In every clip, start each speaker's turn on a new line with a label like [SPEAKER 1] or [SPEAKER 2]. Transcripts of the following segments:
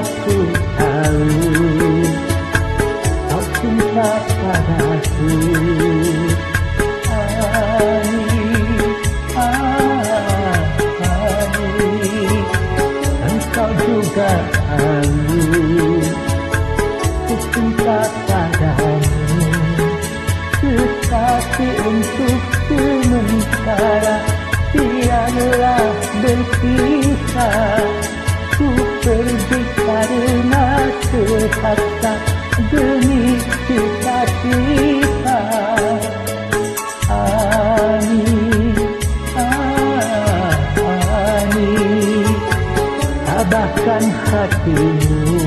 [SPEAKER 1] aku tahu Kau cinta padaku Ani, Ani Engkau juga tahu Tetapi untuk sementara Biarlah berpisah. Ku pergi karena terpaksa Demi cita-cita Ani, ah, Ani Tabahkan hatimu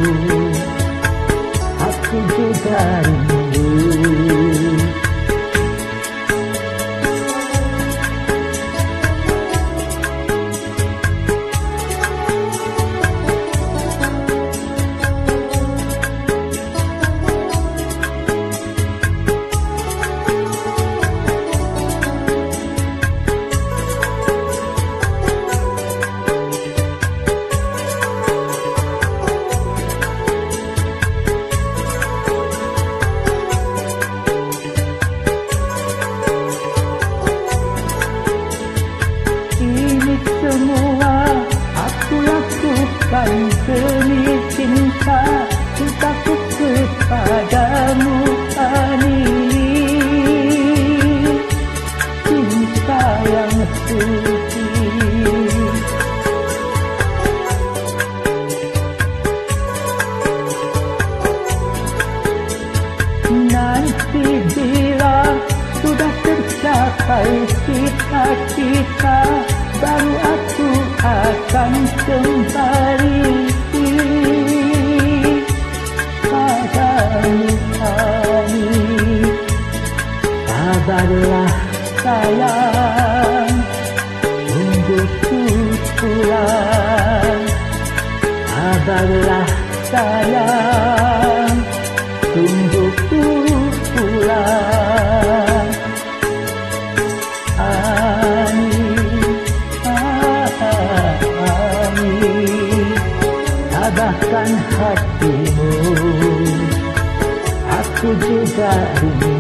[SPEAKER 1] sayang Tungguku pulang Sabarlah sayang Tungguku pulang ah, Ani Tabahkan hatimu. Aku juga rindu